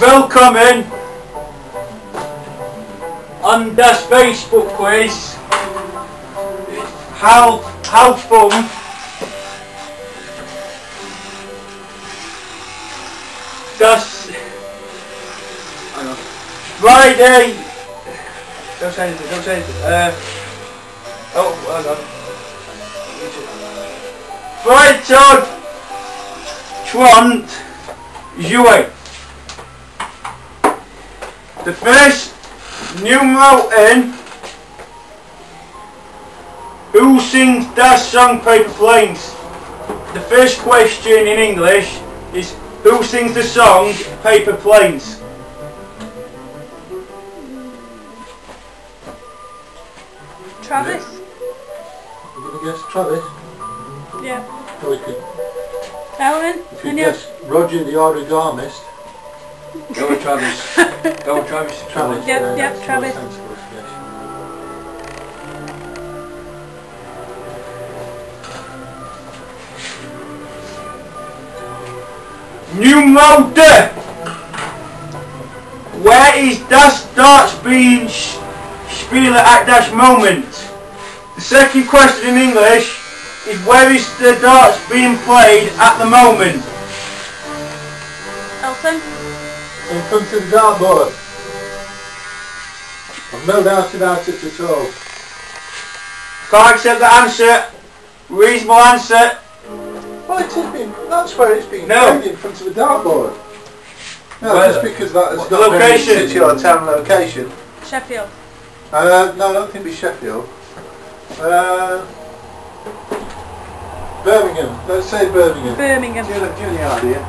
Willkommen on das Facebook quiz. How how fun on. Friday don't say anything, don't say anything. Uh, oh hang on. Freitag 20 July. The first numeral in Who sings that song Paper Planes? The first question in English is Who sings the song Paper Planes? Travis? I'm going to guess Travis. Yeah. Or we could, Ellen? if you Roger the origamist. Go with Travis. Go with Travis. Travis. Yep, yeah, yep, uh, Travis. more sensible suggestion. Numeral D. Where is das darts being sh- spielen at that moment? The second question in English is where is the darts being played at the moment? Elton? In front of the dartboard. I've no doubt about it at all. Can't accept the answer. Reasonable answer. Well, it has been, that's where it's been No. played in front of the dartboard. No, Where? just because that has What, got the very location? city or town location. Sheffield. Uh, no, I don't think it'd be Sheffield. Uh, Birmingham. Let's say Birmingham. Birmingham. Do you, know- do you have any idea?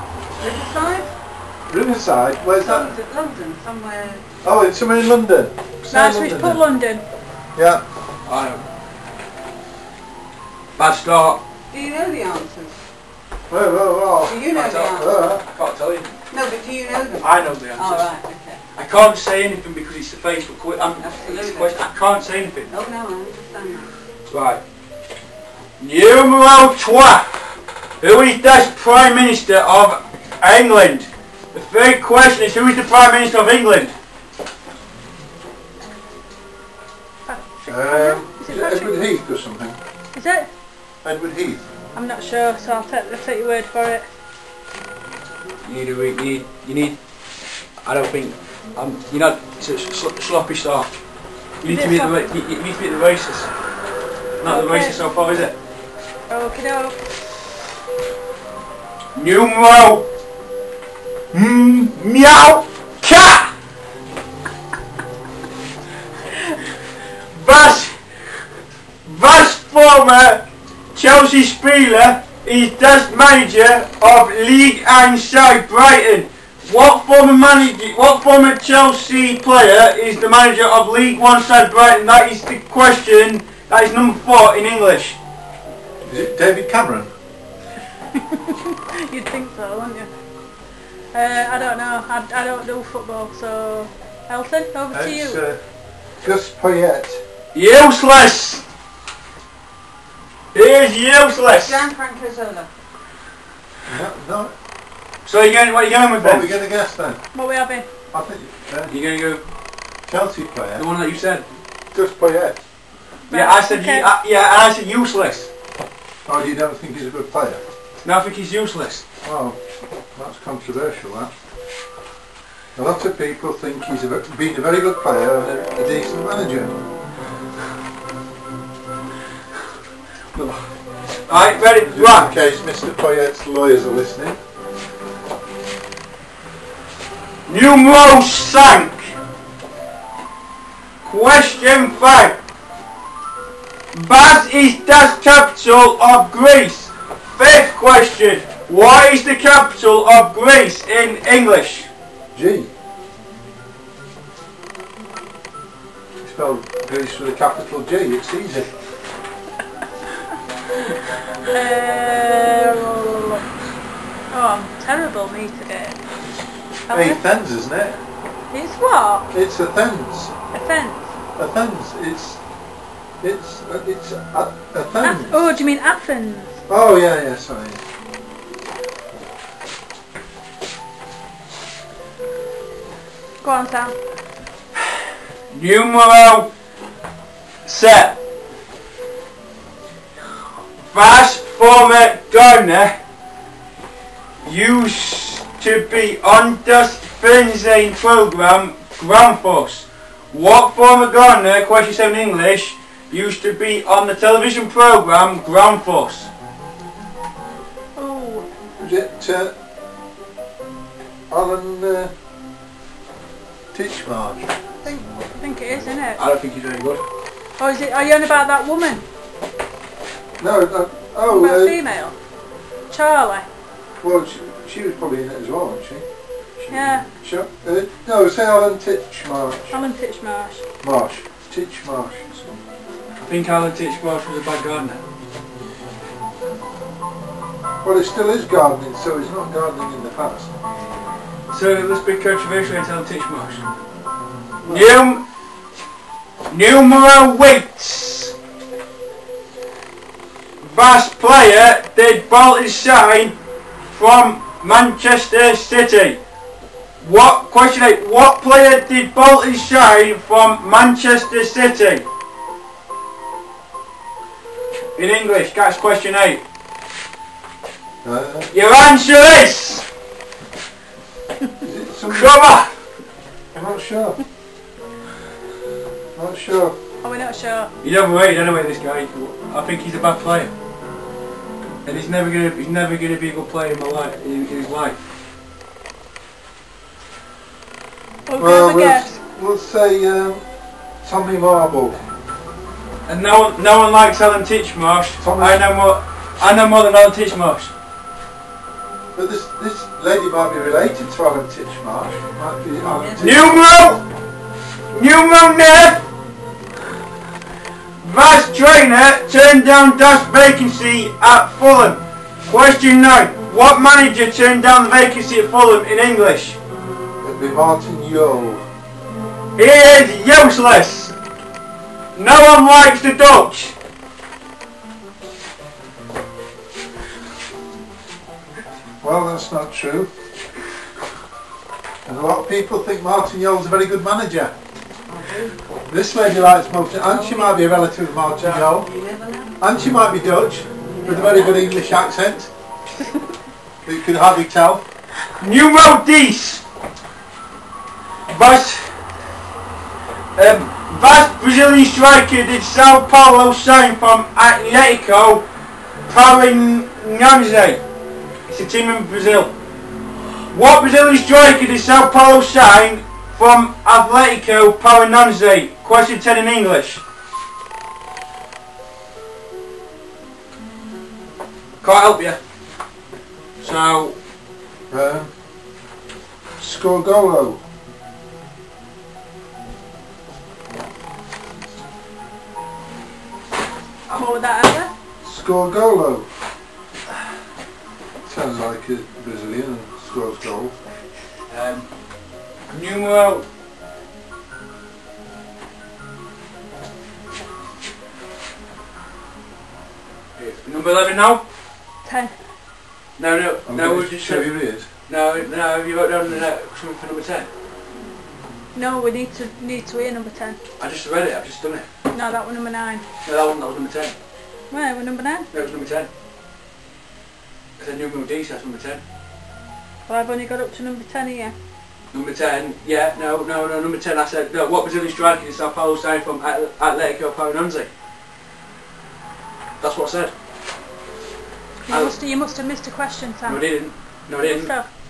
Riverside? Riverside? Where's that? London, London, somewhere. Oh, it's somewhere in London. Say That's which London put. London. Yeah. I know. Bad start. Do you know the answers? Whoa, whoa, Do you know I the don't- answers? Uh, I can't tell you. No, but do you know them? I know the answers. Oh, right, okay. I can't say anything because it's a Facebook quiz. I'm, it's a Absolutely. question. I can't say anything. Oh, no, I understand that. Right. Numeral 12. Who is the Prime Minister of England? The third question is who is the Prime Minister of England? Patrick um, is Is it it Edward Heath or something? Is it? Edward Heath. I'm not sure, so I'll take, I'll take your word for it. You need a re- you need, you need, I don't think, um, you're not, it's a sl- sloppy start. You need to be the, you, you need to be the racist. Not the racist so far, is it? Okay, doke. Numeral mm, meow cat. Was was former Chelsea spieler is das manager of League and side Brighton. What former manager, what former Chelsea player is the manager of League One side Brighton? That is the question. That is number four in English. Is it David Cameron? You'd think so, wouldn't you? Uh, I don't know. I, I don't do football, so... Elton, over to It's you. uh, Gus Poyet. Useless. He is useless. Gianfranco Zola. No, no. So you going? What are you going with What are we then? going to guess then? What are we having? I think uh, You going to go Chelsea player. the one that you said? Gus Poyet. Yeah, I said. okay. You, uh, yeah, I said useless. Oh, you don't think he's a good player? No, I think he's useless. Oh, that's controversial, that. A lot of people think he's a, been a very good player and a, a decent manager. Right, ready? Just Right. in case Mr. Poyet's lawyers are listening. Numero sank. Question five. Baz is the capital of Greece. Fifth question. What is the capital of Greece in English? G. Spell Greece with a capital G, it's easy. Uh, oh, I'm terrible, me today. Hey, Elton? Athens, isn't it? It's what? It's Athens. Offence. Athens, it's... It's it's Athens. Oh, do you mean Athens? Oh yeah, yeah. Sorry. Go on, Sam. Numero set. Fast former Gardner used to be on the Finzane program Ground Force. What former Gardner, question 7 English, used to be on the television program Gramfos? Oh, Is it uh, Alan uh, Titchmarsh? I think, I think it is, isn't it? I don't think he's very good. Oh, is it, are you on about that woman? No, uh, oh, About uh, female? Charlie? well, she, she was probably in it as well, wasn't she? Yeah, She, uh, no, say Alan Titchmarsh. Alan Titchmarsh. Marsh. Titchmarsh. Or something. I think Alan Titchmarsh was a bad gardener. Well, it still is gardening, so it's not gardening in the past. So let's be controversial and tell Titchmarsh. Num numero weights. Vast player did Bolton shine from Manchester City. What question eight? What player did Bolton shine from Manchester City? In English, that's question eight. Uh, Your answer is is it somebody? come on. I'm not sure. Not sure. Are we not sure? He's overrated anyway. This guy, I think he's a bad player, and he's never gonna he's never gonna be a good player in my life in, in his life. We'll Well, have a we'll, we'll say um, Tommy Marble. And no one no one likes Alan Titchmarsh. I know more I know more than Alan Titchmarsh. But this this lady might be related to Alan Titchmarsh. Might be Alan Titchmarsh. Numero numero nine. Vice trainer turned down Das vacancy at Fulham. Question nine. What manager turned down the vacancy at Fulham in English? It'd be Martin Jol. He is useless. No one likes the Dutch. Well, that's not true. And a lot of people think Martin Jol's a very good manager. This lady likes Martin, and she might be a relative of Martin Jol, You never and she might be Dutch, with a very good English accent. you can hardly tell. Numero 10. But um, Vast Brazilian striker did Sao Paulo sign from Atletico Paranaense. It's a team in Brazil. What Brazilian striker did Sao Paulo sign from Atletico Paranaense? Question 10 in English. Can't help you. So, Um, Scorgolo. What would that answer? Scorgolo. Sounds like a Brazilian and scores goals. um, numero Number 11 now? Ten. No, no, I'm no, we're just... show you who. No, no, have you got down the net something for number 10? No, we need to need to hear number ten. I just read it, I've just done it. No, that was number nine. No, that one, that was number 10. Where, we're number nine? No, it was number 10. Because I said numero D, so that's number 10. Well, I've only got up to number ten here. Number 10, yeah, no, no, no, number 10, I said, no, what Brazilian striker did Sao Paulo sign from At- Atletico Paranaense? That's what I said. You Oh. must, you must have missed a question, Sam. No, I didn't. No, I didn't. Must have.